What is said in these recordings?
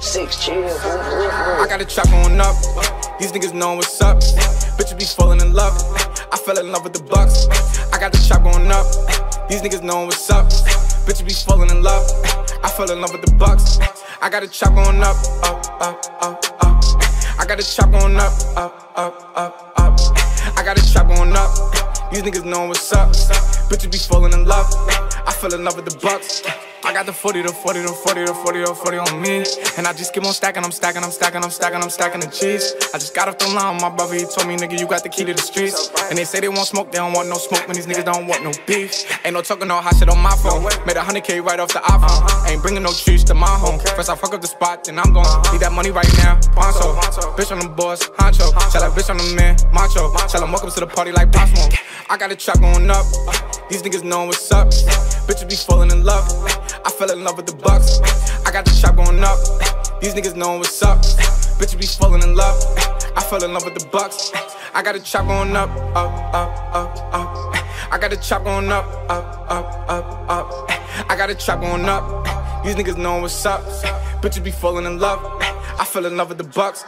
Six boom, I got a trap going up. These niggas know what's up. Bitches be falling in love. I fell in love with the bucks. I got the trap going up. These niggas know what's up. Bitches be falling in love. I fell in love with the bucks. I got a trap going up, up, up, up, up. I got a trap going up, up, up, up, up. I got a trap going up. These niggas know what's up. Bitches be falling in love. Fell in love with the bucks. I got the 40, the 40, the 40, the 40, the 40 on me. And I just keep on stacking, I'm stacking, I'm stacking, I'm stacking, I'm stacking the cheese. I just got off the line, my brother, he told me, nigga, you got the key to the streets. And they say they want smoke, they don't want no smoke, when these niggas don't want no beef. Ain't no talking, no hot shit on my phone. Made a 100K right off the iPhone. Ain't bringing no trees to my home. First I fuck up the spot, then I'm gon' need that money right now. Poncho, bitch on the boss, honcho. Tell that bitch on the man, macho. Tell him welcome to the party like Smoke. I got a trap going up. These niggas know what's up. Bitches be falling in love. I fell in love with the bucks. I got the trap going up. These niggas know what's up. Bitches be falling in love. I fell in love with the bucks. I got the trap going up, up, up, up, up. I got the trap going up, up, up, up, up. I got the trap going up. These niggas know what's up. Bitches be falling in love. I fell in love with the bucks.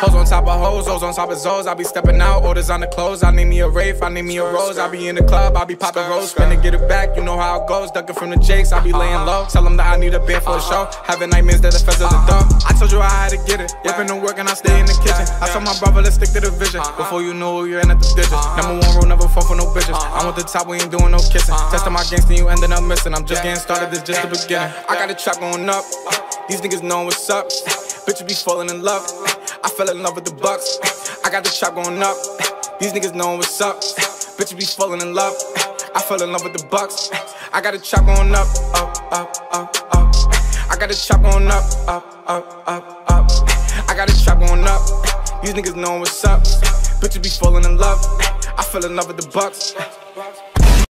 Hoes on top of hoes, hoes on top of zoes. I be stepping out, orders on the clothes. I need me a Wraith, I need me a Rose. I be in the club, I be popping rose. Spin get it back, you know how it goes. Ducking from the jakes, I be laying low. Tell them that I need a band for a show. Uh-huh. Having nightmares that the feds of the door. I told you I had to get it. Whipping the work and I stay in the kitchen. I told my brother, let's stick to the vision. Uh-huh. Before you know you're in at the digits. Uh-huh. Number one rule, never fall for no bitches. I'm want the top, we ain't doing no kissing. Testing my gangster, you ending up missing. I'm just getting started, this just the beginning. I got a trap going up. These niggas know what's up. Bitches be falling in love. I fell in love with the bucks. I got the trap going up. These niggas know what's up. Bitches be falling in love. I fell in love with the bucks. I got the trap going up, up, up, up, up. I got the trap going up, up, up, up, up. I got the trap going up. These niggas know what's up. Bitches be falling in love. I fell in love with the bucks.